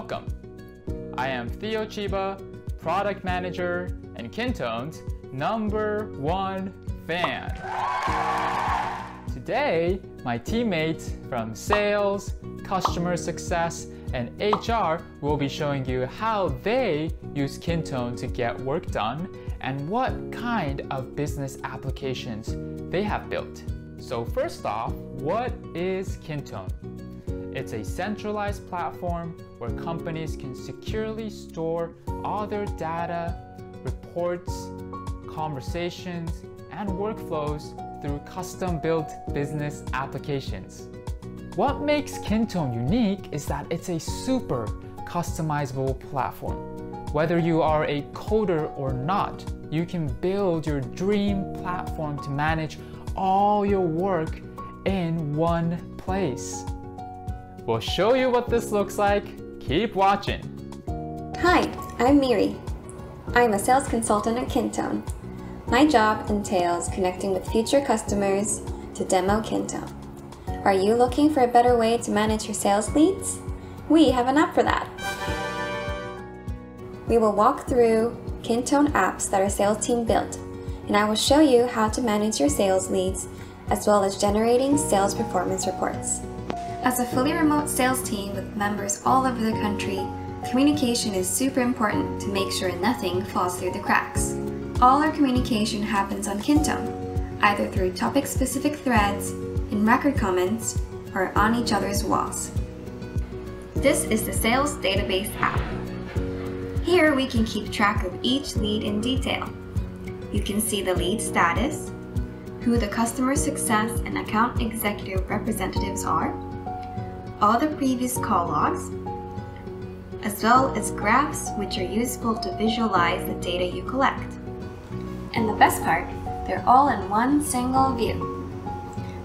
Welcome. I am Theo Chiba, Product Manager and Kintone's number one fan. Today, my teammates from sales, customer success, and HR will be showing you how they use Kintone to get work done and what kind of business applications they have built. So first off, what is Kintone? It's a centralized platform where companies can securely store all their data, reports, conversations, and workflows through custom-built business applications. What makes Kintone unique is that it's a super customizable platform. Whether you are a coder or not, you can build your dream platform to manage all your work in one place. We'll show you what this looks like. Keep watching. Hi, I'm Miri. I'm a sales consultant at Kintone. My job entails connecting with future customers to demo Kintone. Are you looking for a better way to manage your sales leads? We have an app for that. We will walk through Kintone apps that our sales team built, and I will show you how to manage your sales leads as well as generating sales performance reports. As a fully remote sales team with members all over the country, communication is super important to make sure nothing falls through the cracks. All our communication happens on Kintone, either through topic-specific threads, in record comments, or on each other's walls. This is the Sales Database app. Here we can keep track of each lead in detail. You can see the lead status, who the customer success and account executive representatives are, all the previous call logs, as well as graphs which are useful to visualize the data you collect. And the best part, they're all in one single view.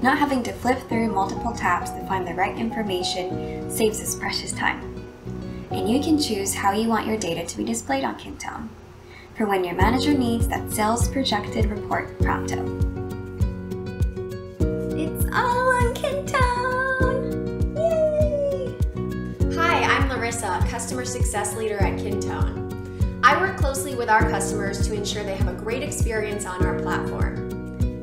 Not having to flip through multiple tabs to find the right information saves us precious time. And you can choose how you want your data to be displayed on Kintone for when your manager needs that sales projected report pronto. It's all on Customer Success Leader at Kintone. I work closely with our customers to ensure they have a great experience on our platform.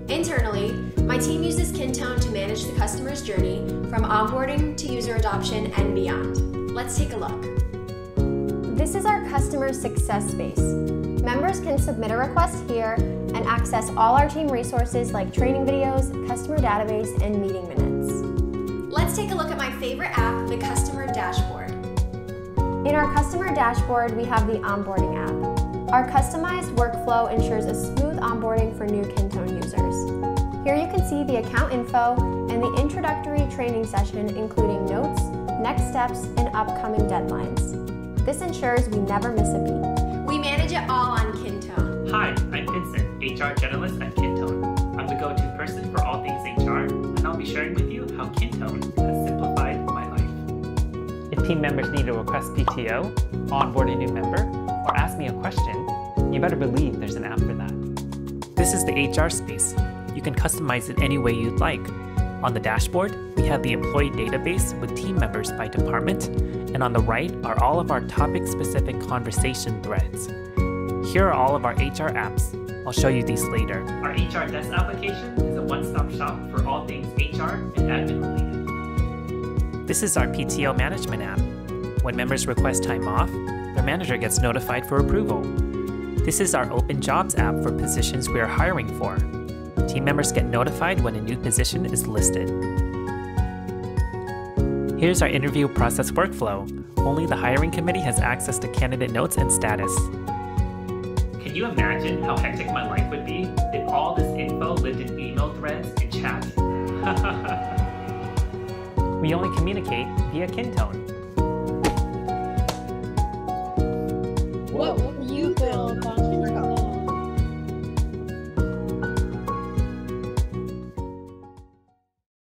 Internally, my team uses Kintone to manage the customer's journey from onboarding to user adoption and beyond. Let's take a look. This is our customer success space. Members can submit a request here and access all our team resources like training videos, customer database, and meeting minutes. Let's take a look at my favorite app, the Customer Dashboard. In our Customer Dashboard, we have the Onboarding app. Our customized workflow ensures a smooth onboarding for new Kintone users. Here you can see the account info and the introductory training session including notes, next steps, and upcoming deadlines. This ensures we never miss a beat. Team members need to request PTO, onboard a new member, or ask me a question, you better believe there's an app for that. This is the HR space. You can customize it any way you'd like. On the dashboard, we have the employee database with team members by department, and on the right are all of our topic-specific conversation threads. Here are all of our HR apps. I'll show you these later. Our HR Desk application is a one-stop shop for all things HR and admin related. This is our PTO management app. When members request time off, their manager gets notified for approval. This is our Open Jobs app for positions we are hiring for. Team members get notified when a new position is listed. Here's our interview process workflow. Only the hiring committee has access to candidate notes and status. Can you imagine how hectic my life would be if all this info lived in email threads We only communicate via kintone. Whoa.